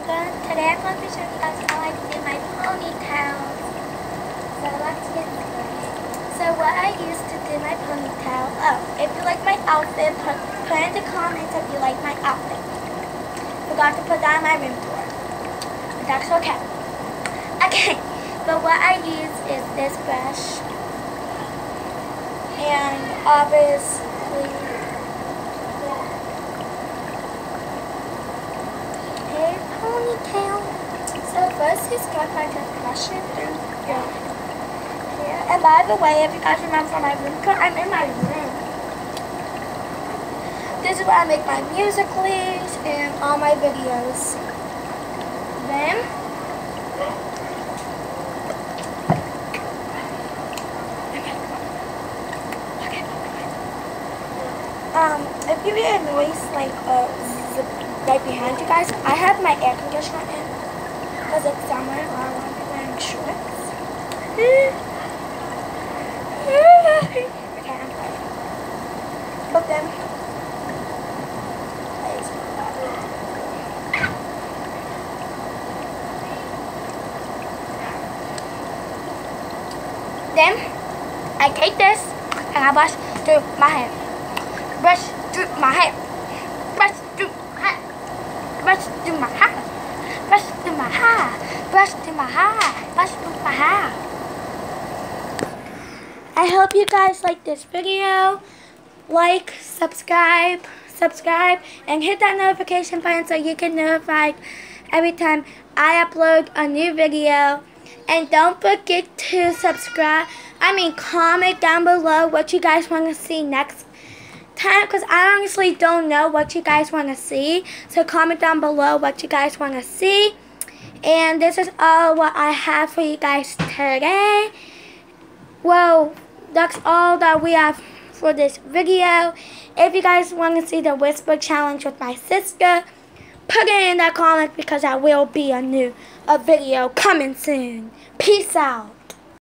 Today I'm going to show you guys how I do my ponytails. So let's get started. So what I use to do my ponytail, oh, if you like my outfit, put, put in the comments if you like my outfit. Forgot to put that on my room tour. But that's okay. Okay, but what I use is this brush. And obviously, a ponytail. So first start by just brushing through your hair. And by the way, if you guys remember my room tour, I'm in my room. This is where I make my musicals and all my videos. Then Um, if you hear a noise like uh, right behind you guys, I have my air conditioner in because it's summer I want to be wearing shorts. okay, I'm sorry. But then, then I take this and I brush through my hair brush through my hair, brush through my hair, brush through my hair, brush through my hair, brush through my hair, brush through my hair. I hope you guys like this video. Like, subscribe, subscribe, and hit that notification button so you can notified every time I upload a new video. And don't forget to subscribe. I mean, comment down below what you guys want to see next time because I honestly don't know what you guys want to see. So comment down below what you guys want to see. And this is all what I have for you guys today. Well, that's all that we have for this video. If you guys want to see the whisper challenge with my sister, put it in the comments because there will be a new a video coming soon. Peace out.